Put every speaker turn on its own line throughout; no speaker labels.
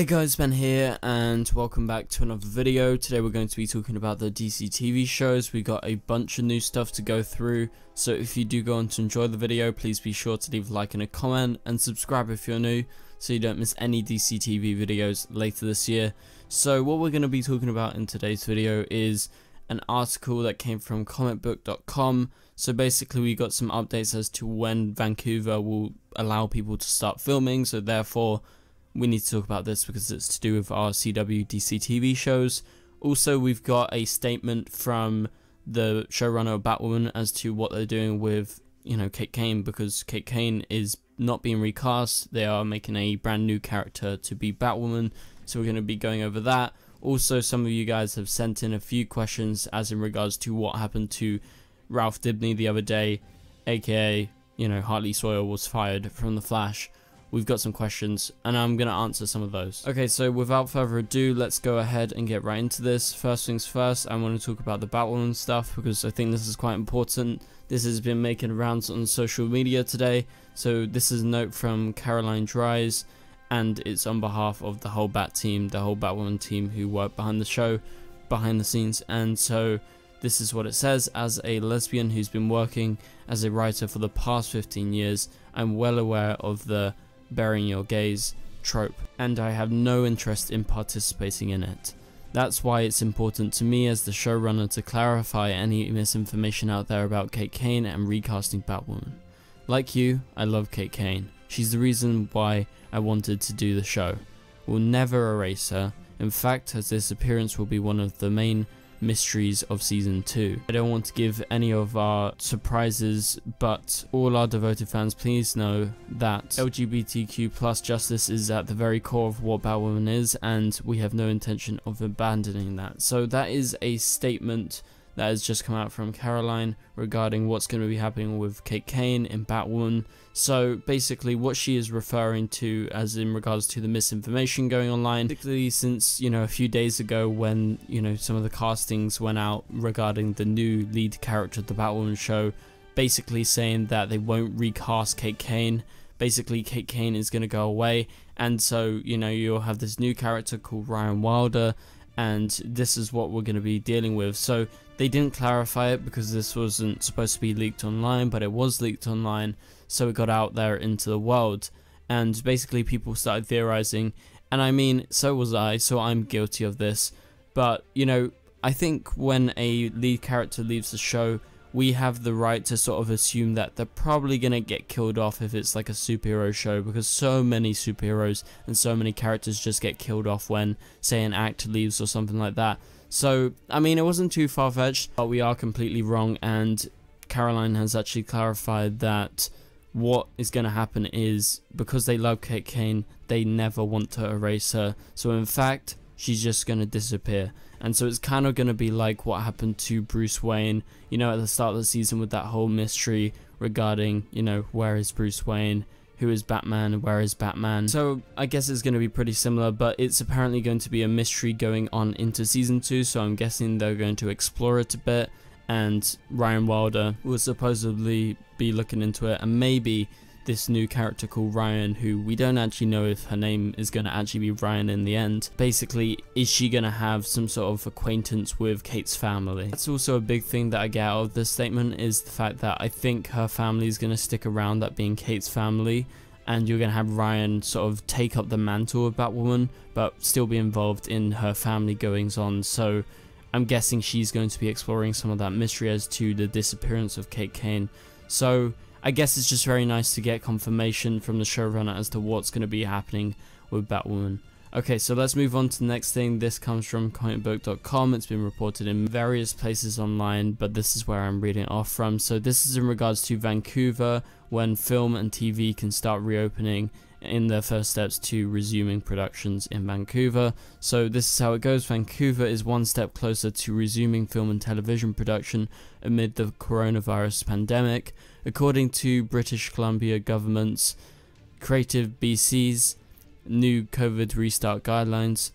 Hey guys, Ben here, and welcome back to another video. Today we're going to be talking about the DC TV shows. We got a bunch of new stuff to go through, so if you do go on to enjoy the video, please be sure to leave a like and a comment, and subscribe if you're new, so you don't miss any DC TV videos later this year. So what we're going to be talking about in today's video is an article that came from comicbook.com. So basically we got some updates as to when Vancouver will allow people to start filming, so therefore we need to talk about this because it's to do with our CW DC TV shows. Also, we've got a statement from the showrunner of Batwoman as to what they're doing with, you know, Kate Kane because Kate Kane is not being recast. They are making a brand new character to be Batwoman, so we're going to be going over that. Also, some of you guys have sent in a few questions as in regards to what happened to Ralph Dibny the other day, aka, you know, Hartley Sawyer was fired from The Flash we've got some questions and I'm going to answer some of those. Okay, so without further ado, let's go ahead and get right into this. First things first, I want to talk about the Batwoman stuff because I think this is quite important. This has been making rounds on social media today, so this is a note from Caroline Dries and it's on behalf of the whole Bat team, the whole Batwoman team who work behind the show, behind the scenes, and so this is what it says As a lesbian who's been working as a writer for the past 15 years, I'm well aware of the burying your gays trope, and I have no interest in participating in it. That's why it's important to me as the showrunner to clarify any misinformation out there about Kate Kane and recasting Batwoman. Like you, I love Kate Kane. She's the reason why I wanted to do the show. We'll never erase her. In fact, her disappearance will be one of the main mysteries of season 2. I don't want to give any of our surprises, but all our devoted fans, please know that LGBTQ plus justice is at the very core of what Batwoman is, and we have no intention of abandoning that. So that is a statement that has just come out from Caroline regarding what's going to be happening with Kate Kane in Batwoman. So basically, what she is referring to, as in regards to the misinformation going online, particularly since you know a few days ago when you know some of the castings went out regarding the new lead character of the Batwoman show, basically saying that they won't recast Kate Kane. Basically, Kate Kane is going to go away, and so you know you'll have this new character called Ryan Wilder and this is what we're going to be dealing with. So they didn't clarify it because this wasn't supposed to be leaked online, but it was leaked online, so it got out there into the world. And basically, people started theorizing, and I mean, so was I, so I'm guilty of this. But, you know, I think when a lead character leaves the show, we have the right to sort of assume that they're probably going to get killed off if it's like a superhero show because so many superheroes and so many characters just get killed off when, say, an actor leaves or something like that. So, I mean, it wasn't too far fetched, but we are completely wrong, and Caroline has actually clarified that what is going to happen is because they love Kate Kane, they never want to erase her. So, in fact, she's just going to disappear. And so it's kind of going to be like what happened to Bruce Wayne, you know, at the start of the season with that whole mystery regarding, you know, where is Bruce Wayne, who is Batman, where is Batman. So I guess it's going to be pretty similar, but it's apparently going to be a mystery going on into season 2, so I'm guessing they're going to explore it a bit. And Ryan Wilder will supposedly be looking into it, and maybe this new character called Ryan, who we don't actually know if her name is going to actually be Ryan in the end. Basically, is she going to have some sort of acquaintance with Kate's family? It's also a big thing that I get out of this statement is the fact that I think her family is going to stick around, that being Kate's family, and you're going to have Ryan sort of take up the mantle of Batwoman, but still be involved in her family goings on. So I'm guessing she's going to be exploring some of that mystery as to the disappearance of Kate Kane. So I guess it's just very nice to get confirmation from the showrunner as to what's going to be happening with Batwoman. Okay, so let's move on to the next thing. This comes from comicbook.com. It's been reported in various places online, but this is where I'm reading off from. So this is in regards to Vancouver, when film and TV can start reopening in their first steps to resuming productions in Vancouver. So this is how it goes. Vancouver is one step closer to resuming film and television production amid the coronavirus pandemic. According to British Columbia government's Creative BC's new COVID restart guidelines,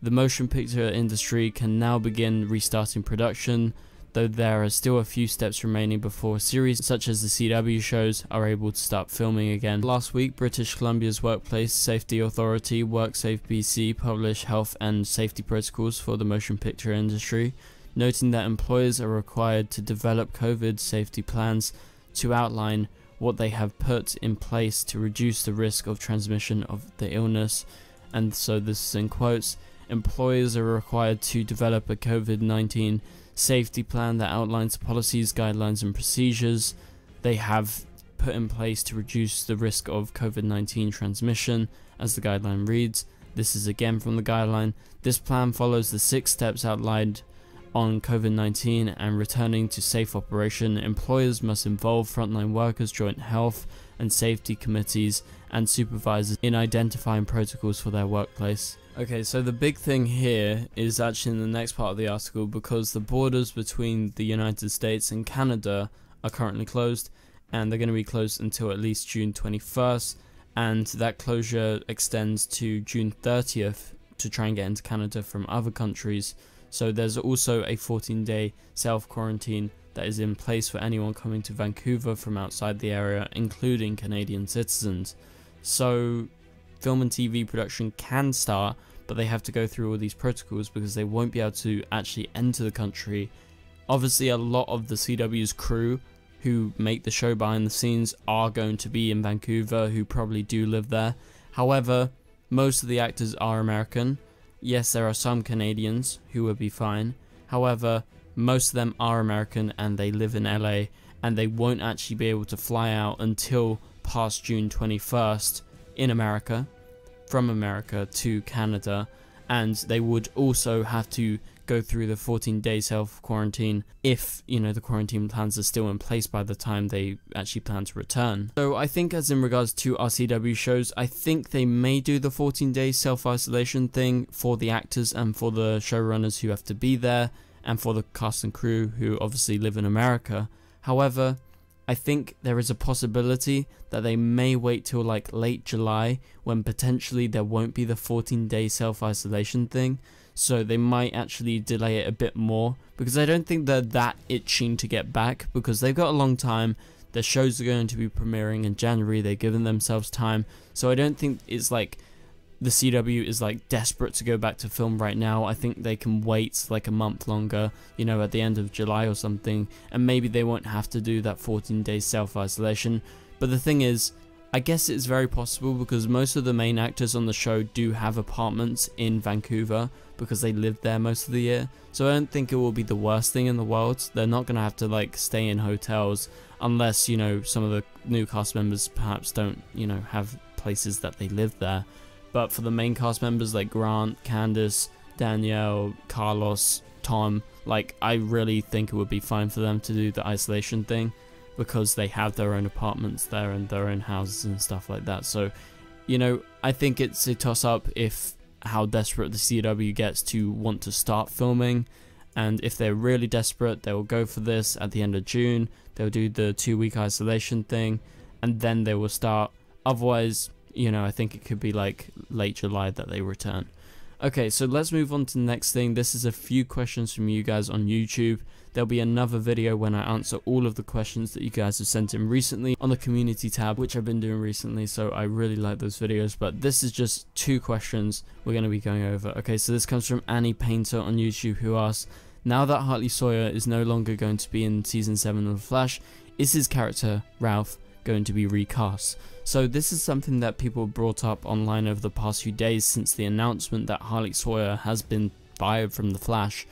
the motion picture industry can now begin restarting production. Though there are still a few steps remaining before series such as the CW shows are able to start filming again. Last week, British Columbia's Workplace Safety Authority, WorkSafe BC, published health and safety protocols for the motion picture industry, noting that employers are required to develop COVID safety plans to outline what they have put in place to reduce the risk of transmission of the illness. And so this is in quotes employers are required to develop a COVID 19 safety plan that outlines policies, guidelines, and procedures they have put in place to reduce the risk of COVID 19 transmission, as the guideline reads. This is again from the guideline. This plan follows the six steps outlined on COVID 19 and returning to safe operation. Employers must involve frontline workers, joint health and safety committees, and supervisors in identifying protocols for their workplace. Okay, so the big thing here is actually in the next part of the article because the borders between the United States and Canada are currently closed and they're going to be closed until at least June 21st and that closure extends to June 30th to try and get into Canada from other countries. So there's also a 14 day self quarantine that is in place for anyone coming to Vancouver from outside the area, including Canadian citizens. So film and TV production can start, but they have to go through all these protocols because they won't be able to actually enter the country. Obviously, a lot of the CW's crew who make the show behind the scenes are going to be in Vancouver, who probably do live there. However, most of the actors are American. Yes, there are some Canadians who would be fine. However, most of them are American and they live in LA and they won't actually be able to fly out until past June 21st in America, from America to Canada, and they would also have to go through the 14 day self quarantine if, you know, the quarantine plans are still in place by the time they actually plan to return. So I think as in regards to our CW shows, I think they may do the 14 day self isolation thing for the actors and for the showrunners who have to be there and for the cast and crew who obviously live in America. However, I think there is a possibility that they may wait till like late July when potentially there won't be the 14 day self isolation thing. So they might actually delay it a bit more because I don't think they're that itching to get back because they've got a long time. Their shows are going to be premiering in January. They've given themselves time. So I don't think it's like the CW is like desperate to go back to film right now. I think they can wait like a month longer, you know, at the end of July or something, and maybe they won't have to do that 14 day self isolation. But the thing is, I guess it's very possible because most of the main actors on the show do have apartments in Vancouver because they live there most of the year. So I don't think it will be the worst thing in the world. They're not going to have to like stay in hotels unless, you know, some of the new cast members perhaps don't, you know, have places that they live there. But for the main cast members like Grant, Candice, Danielle, Carlos, Tom, like I really think it would be fine for them to do the isolation thing because they have their own apartments there and their own houses and stuff like that. So, you know, I think it's a toss up if how desperate the CW gets to want to start filming. And if they're really desperate, they will go for this at the end of June. They'll do the two week isolation thing and then they will start. Otherwise, you know, I think it could be like late July that they return. Okay, so let's move on to the next thing. This is a few questions from you guys on YouTube. There'll be another video when I answer all of the questions that you guys have sent in recently on the community tab, which I've been doing recently, so I really like those videos. But this is just two questions we're going to be going over. Okay, so this comes from Annie Painter on YouTube who asks, Now that Hartley Sawyer is no longer going to be in Season 7 of The Flash, is his character, Ralph, going to be recast? So this is something that people brought up online over the past few days since the announcement that Hartley Sawyer has been fired from The Flash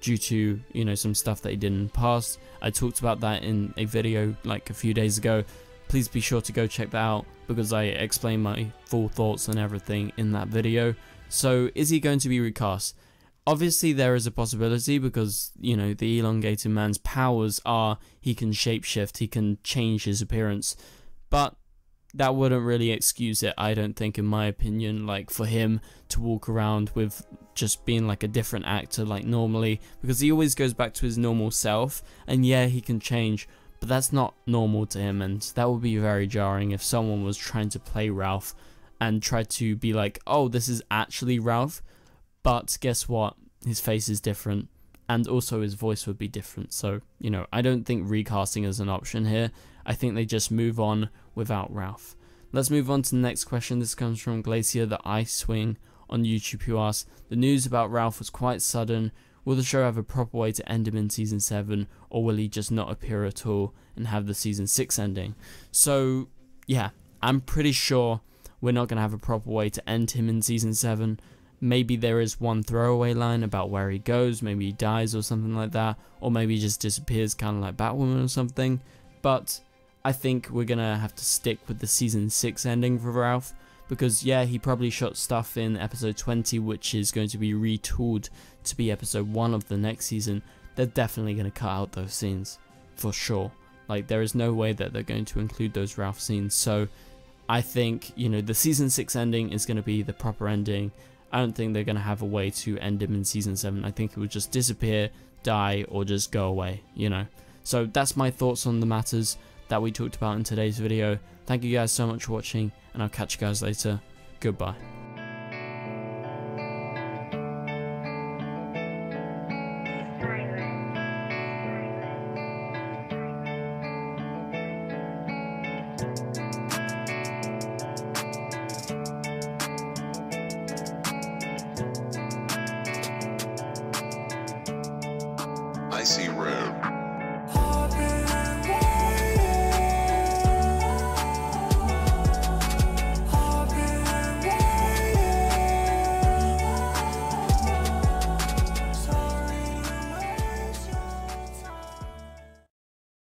due to, you know, some stuff that he did in the past. I talked about that in a video like a few days ago. Please be sure to go check that out because I explain my full thoughts and everything in that video. So is he going to be recast? Obviously there is a possibility because, you know, the elongated man's powers are he can shapeshift, he can change his appearance. But that wouldn't really excuse it, I don't think, in my opinion, like for him to walk around with just being like a different actor like normally, because he always goes back to his normal self, and yeah, he can change, but that's not normal to him, and that would be very jarring if someone was trying to play Ralph and tried to be like, oh, this is actually Ralph, but guess what? His face is different, and also his voice would be different. So, you know, I don't think recasting is an option here. I think they just move on without Ralph. Let's move on to the next question. This comes from Glacier the Ice Swing on YouTube who asks, The news about Ralph was quite sudden. Will the show have a proper way to end him in season 7 or will he just not appear at all and have the season 6 ending? So, yeah, I'm pretty sure we're not going to have a proper way to end him in season 7. Maybe there is one throwaway line about where he goes, maybe he dies or something like that, or maybe he just disappears kind of like Batwoman or something. But I think we're to have to stick with the season 6 ending for Ralph because yeah, he probably shot stuff in episode 20 which is going to be retooled to be episode 1 of the next season. They're definitely to cut out those scenes for sure. Like there is no way that they're going to include those Ralph scenes. So I think, you know, the season 6 ending is going to be the proper ending. I don't think they're going to have a way to end him in season 7. I think he would just disappear, die, or just go away, you know. So that's my thoughts on the matters that we talked about in today's video. Thank you guys so much for watching, and I'll catch you guys later. Goodbye.
I see red.